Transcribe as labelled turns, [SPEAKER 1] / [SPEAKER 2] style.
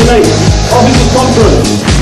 [SPEAKER 1] I'll be the
[SPEAKER 2] BT